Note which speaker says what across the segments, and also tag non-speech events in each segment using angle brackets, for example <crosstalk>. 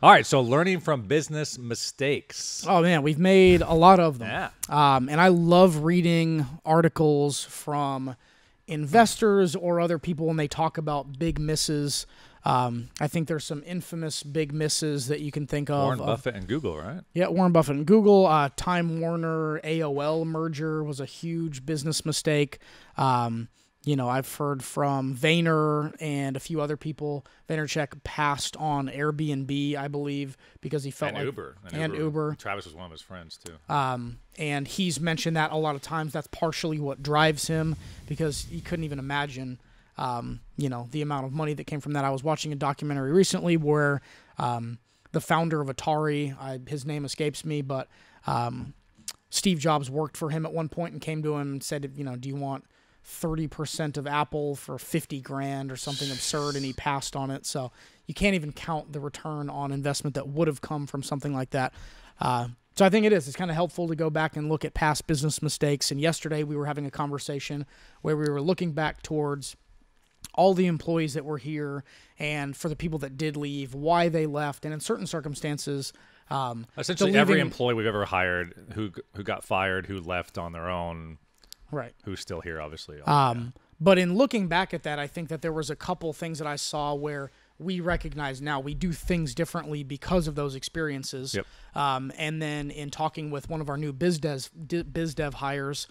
Speaker 1: All right, so learning from business mistakes.
Speaker 2: Oh man, we've made a lot of them.
Speaker 1: Yeah.
Speaker 2: Um, and I love reading articles from investors or other people when they talk about big misses. Um, I think there's some infamous big misses that you can think of.
Speaker 1: Warren Buffett and Google, right?
Speaker 2: yeah, Warren Buffett and Google. Uh, Time Warner AOL merger was a huge business mistake. Um, you know, I've heard from Vayner and a few other people. Vaynerchuk passed on Airbnb, I believe, because he felt
Speaker 1: And
Speaker 2: like
Speaker 1: Uber.
Speaker 2: and Uber.
Speaker 1: Travis was one of his friends too.
Speaker 2: Um, and he's mentioned that a lot of times. That's partially what drives him because he couldn't even imagine, um, you know, the amount of money that came from that. I was watching a documentary recently where um, the founder of Atari, I, his name escapes me, but um, Steve Jobs worked for him at one point and came to him and said, you know, do you want 30% of Apple for 50 grand or something absurd? And he passed on it. So you can't even count the return on investment that would have come from something like that. Uh, so I think it is. It's kind of helpful to go back and look at past business mistakes. And yesterday we were having a conversation where we were looking back towards all the employees that were here and for the people that did leave, why they left, and in certain circumstances, um,
Speaker 1: Essentially,
Speaker 2: the
Speaker 1: every employee we've ever hired who who got fired, who left on their own,
Speaker 2: right.
Speaker 1: who's still here, obviously.
Speaker 2: Um, But in looking back at that, I think that there was a couple things that I saw where we recognize now we do things differently because of those experiences.
Speaker 1: Yep.
Speaker 2: Um, and then in talking with one of our new biz dev, biz dev hires,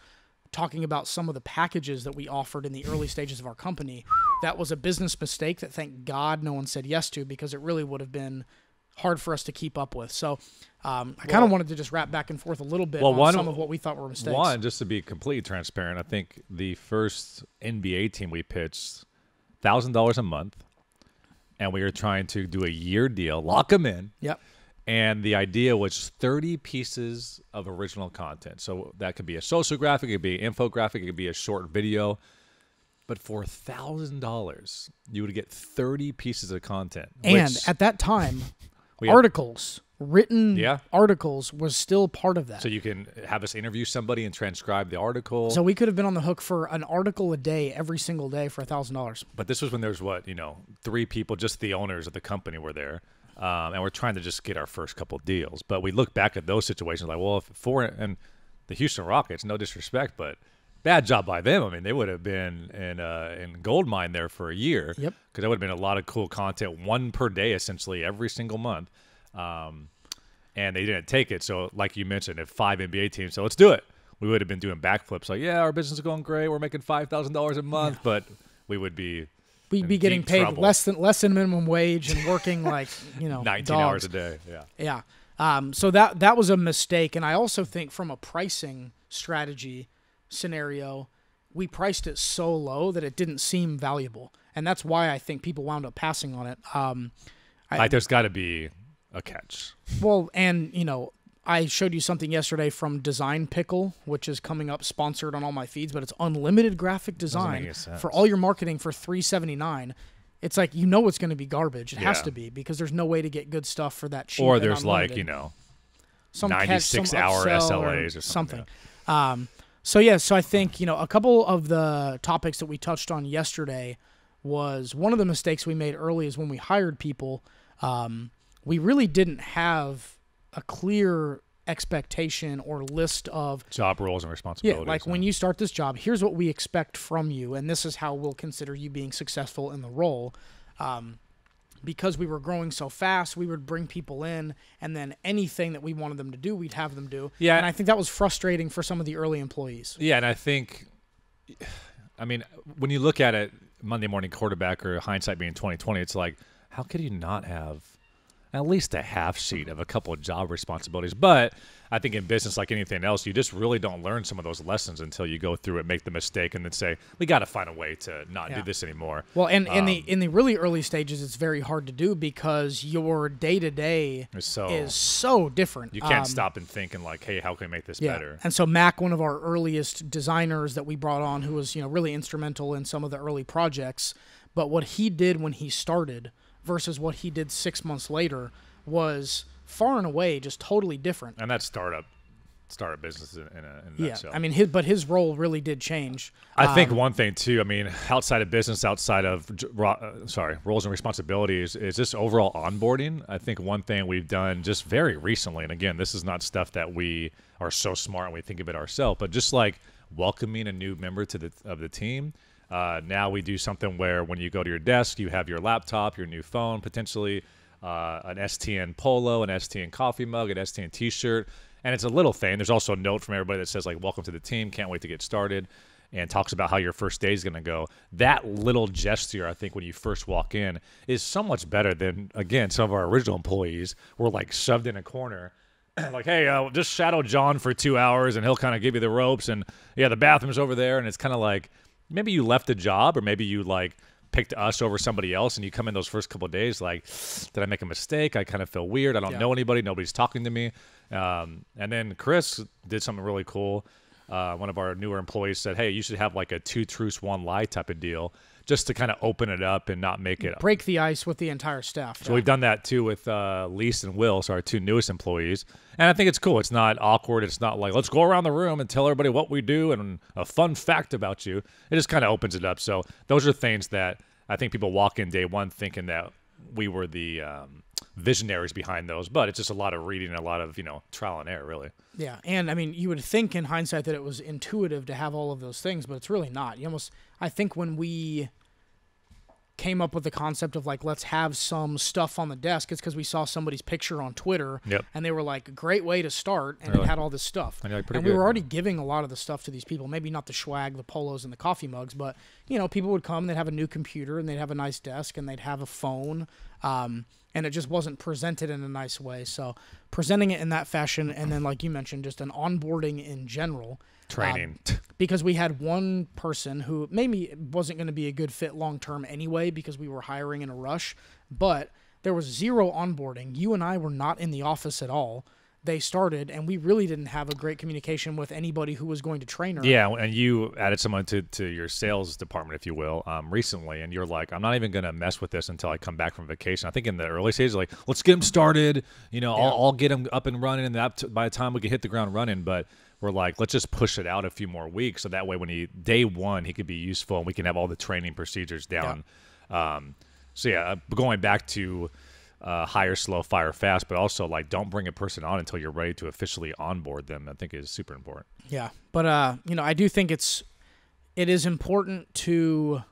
Speaker 2: talking about some of the packages that we offered in the early stages of our company, that was a business mistake that thank God no one said yes to because it really would have been hard for us to keep up with. So um, I kind of wanted to just wrap back and forth a little bit
Speaker 1: Well,
Speaker 2: on
Speaker 1: one-
Speaker 2: some of what we thought were mistakes.
Speaker 1: One, just to be completely transparent, I think the first NBA team we pitched, thousand dollars a month, and we were trying to do a year deal, lock them in,
Speaker 2: Yep.
Speaker 1: and the idea was thirty pieces of original content. So that could be a social graphic, it could be an infographic, it could be a short video. But for thousand dollars, you would get thirty pieces of content.
Speaker 2: And
Speaker 1: which-
Speaker 2: at that time,
Speaker 1: We
Speaker 2: articles, written
Speaker 1: Yeah.
Speaker 2: articles, was still part of that.
Speaker 1: so you can have us interview somebody and transcribe the article.
Speaker 2: So we could have been on the hook for an article a day every single day for a thousand dollars.
Speaker 1: But this was when there was what you know, three people, just the owners of the company were there, um, and we're trying to just get our first couple deals. But we look back at those situations like, well, if four and the Houston Rockets, no disrespect, but bad job by them. I mean, they would have been in uh, in gold mine there for a year.
Speaker 2: Yep.
Speaker 1: because that would have been a lot of cool content, one per day essentially every single month. Um, and they didn't take it. So, like you mentioned, if five NBA teams, so let's do it. We would have been doing backflips like, yeah, our business is going great. We're making five thousand dollars a month, but we would be
Speaker 2: We'd be getting paid
Speaker 1: trouble.
Speaker 2: less than less than minimum wage and working <laughs> like you know
Speaker 1: 19
Speaker 2: dogs.
Speaker 1: hours a day. Yeah.
Speaker 2: Yeah. Um, so that that was a mistake, and I also think from a pricing strategy scenario, we priced it so low that it didn't seem valuable, and that's why I think people wound up passing on it. Um, I-
Speaker 1: Like there's got to be a catch.
Speaker 2: Well, and you know, I showed you something yesterday from Design Pickle, which is coming up sponsored on all my feeds, but it's unlimited graphic design for all your marketing for three seventy nine. It's like you know it's going to be garbage. It has to be because there's no way to get good stuff for that cheap.
Speaker 1: Or there's like, you know,
Speaker 2: some catch,
Speaker 1: 96
Speaker 2: some
Speaker 1: hour SLAs or something,
Speaker 2: Um, so yeah, so I think you know a couple of the topics that we touched on yesterday was one of the mistakes we made early is when we hired people, um, we really didn't have a clear expectation or list of
Speaker 1: job roles and responsibilities.
Speaker 2: yeah, like when you start this job, here's what we expect from you, and this is how we'll consider you being successful in the role. Um, because we were growing so fast, we would bring people in, and then anything that we wanted them to do, we'd have them do.
Speaker 1: Yeah.
Speaker 2: and I think that was frustrating for some of the early employees.
Speaker 1: Yeah, and I think, I mean, when you look at it, Monday morning quarterback or hindsight being twenty twenty, it's like, how could you not have at least a half sheet of a couple of job responsibilities? But I think in business, like anything else, you just really don't learn some of those lessons until you go through it, make the mistake, and then say, we got to find a way to not
Speaker 2: Yeah.
Speaker 1: do this anymore.
Speaker 2: Well, and in
Speaker 1: Um,
Speaker 2: the in the really early stages, it's very hard to do because your day to day
Speaker 1: so
Speaker 2: is so different.
Speaker 1: you can't
Speaker 2: Um,
Speaker 1: stop and think and like, hey, how can we make this
Speaker 2: Yeah.
Speaker 1: better?
Speaker 2: And so Mac, one of our earliest designers that we brought on, who was you know really instrumental in some of the early projects, but what he did when he started versus what he did six months later was far and away just totally different.
Speaker 1: And that startup startup business in, in a, in a
Speaker 2: Yeah,
Speaker 1: nutshell.
Speaker 2: I mean, his, but his role really did change.
Speaker 1: I think
Speaker 2: Um,
Speaker 1: one thing too. I mean, outside of business, outside of uh, sorry roles and responsibilities, is just overall onboarding. I think one thing we've done just very recently, and again, this is not stuff that we are so smart and we think of it ourselves, but just like welcoming a new member to the of the team. Uh, now we do something where when you go to your desk, you have your laptop, your new phone, potentially uh, an STN polo, an STN coffee mug, an STN T-shirt, and it's a little thing. There's also a note from everybody that says like "Welcome to the team, can't wait to get started," and talks about how your first day is going to go. That little gesture, I think, when you first walk in, is so much better than again some of our original employees were like shoved in a corner. <clears throat> like, hey, uh, just shadow John for two hours, and he'll kind of give you the ropes, and yeah, the bathroom's over there, and it's kind of like maybe you left a job, or maybe you like picked us over somebody else and you come in those first couple of days like did i make a mistake? I kind of feel weird. I don't
Speaker 2: Yeah.
Speaker 1: know anybody. Nobody's talking to me. Um, and then chris did something really cool uh, one of our newer employees said hey you should have like a two truths one lie type of deal just to kind of open it up and not make it
Speaker 2: break the ice with the entire staff.
Speaker 1: so we've done that too with uh, Lise and Will, so our two newest employees, and I think it's cool. It's not awkward. It's not like let's go around the room and tell everybody what we do and a fun fact about you. It just kind of opens it up. So those are things that I think people walk in day one thinking that we were the um, visionaries behind those, but it's just a lot of reading and a lot of you know trial and error, really.
Speaker 2: Yeah, and I mean, you would think in hindsight that it was intuitive to have all of those things, but it's really not. You almost, I think, when we came up with the concept of like let's have some stuff on the desk, it's because we saw somebody's picture on Twitter,
Speaker 1: Yep.
Speaker 2: and they were like, "Great way to start," and
Speaker 1: Really?
Speaker 2: it had all this stuff.
Speaker 1: And like,
Speaker 2: and we were already giving a lot of the stuff to these people. Maybe not the swag, the polos, and the coffee mugs, but you know, people would come, they'd have a new computer, and they'd have a nice desk, and they'd have a phone. Um, and it just wasn't presented in a nice way. So presenting it in that fashion, and then like you mentioned, just an onboarding in general,
Speaker 1: Training.
Speaker 2: um, because we had one person who maybe wasn't going to be a good fit long term anyway, because we were hiring in a rush, but there was zero onboarding. You and I were not in the office at all. They started, and we really didn't have a great communication with anybody who was going to train her.
Speaker 1: Yeah, and you added someone to, to your sales department, if you will, um, recently, and you're like, I'm not even going to mess with this until I come back from vacation. I think in the early stages, like, let's get them started. You know, I'll, I'll get them up and running, and that by the time we can hit the ground running. But we're like, let's just push it out a few more weeks, so that way, when he day one, he could be useful, and we can have all the training procedures down. Um, so yeah, uh, going back to uh, hire slow, fire fast, but also like don't bring a person on until you're ready to officially onboard them. I think is super important.
Speaker 2: Yeah, but uh, you know, I do think it's it is important to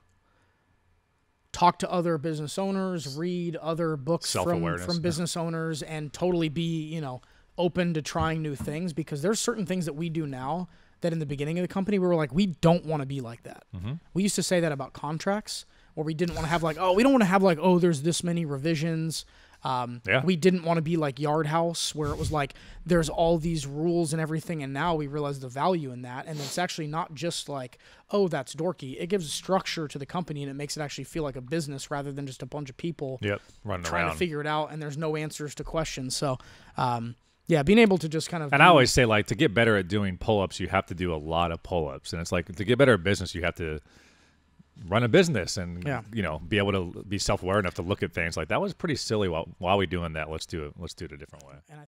Speaker 2: talk to other business owners, read other books from from
Speaker 1: yeah.
Speaker 2: business owners, and totally be you know open to trying new things because there's certain things that we do now that in the beginning of the company we were like we don't want to be like that.
Speaker 1: Mm-hmm.
Speaker 2: We used to say that about contracts where we didn't want to have like oh we don't want to have like oh there's this many revisions. Um,
Speaker 1: Yeah.
Speaker 2: We didn't want to be like Yard House where it was like there's all these rules and everything, and now we realize the value in that, and it's actually not just like oh that's dorky. It gives structure to the company and it makes it actually feel like a business rather than just a bunch of people
Speaker 1: Yep, running
Speaker 2: trying
Speaker 1: around.
Speaker 2: to figure it out, and there's no answers to questions. So, um, yeah, being able to just kind of
Speaker 1: And I always say, like, to get better at doing pull ups, you have to do a lot of pull ups. And it's like, to get better at business, you have to run a business and,
Speaker 2: Yeah.
Speaker 1: you know, be able to be self aware enough to look at things like that was pretty silly. While, why are we doing that? Let's do it. Let's do it a different way.
Speaker 2: and I